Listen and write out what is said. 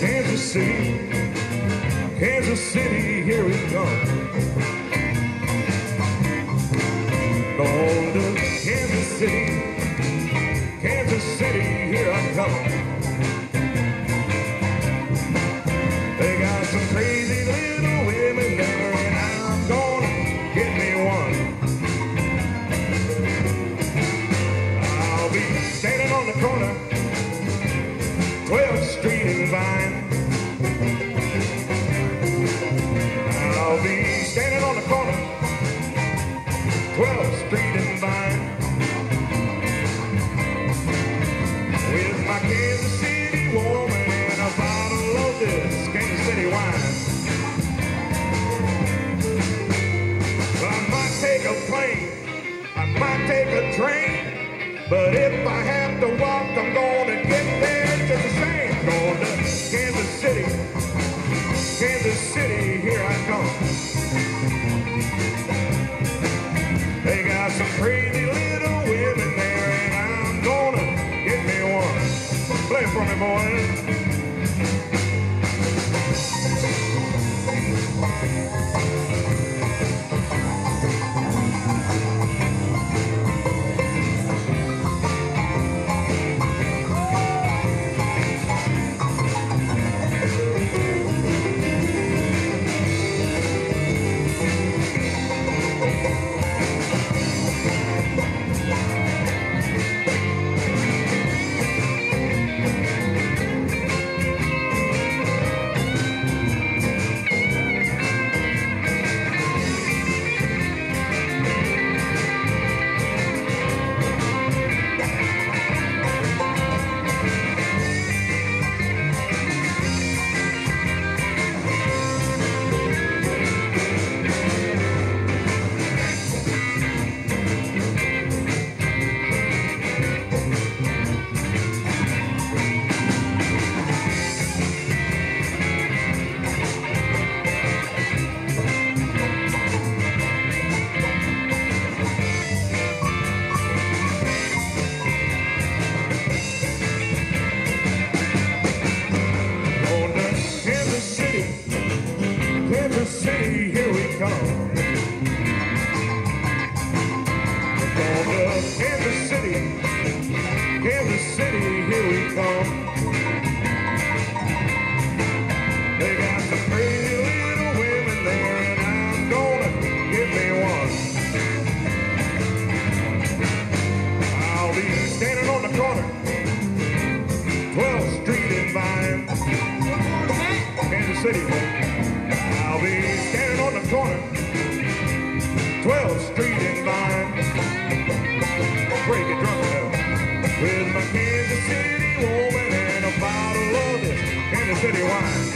Kansas City, Kansas City, here we come. rewind. I might take a plane, I might take a train, but if I have to walk, I'm gonna get there just the same. Going to Kansas City, Kansas City, here I come. They got some crazy little women there, and I'm gonna get me one. Play for me, boys. corner, 12th Street and Vine. Break it drunk now with my Kansas City woman and a bottle of it Kansas City wine.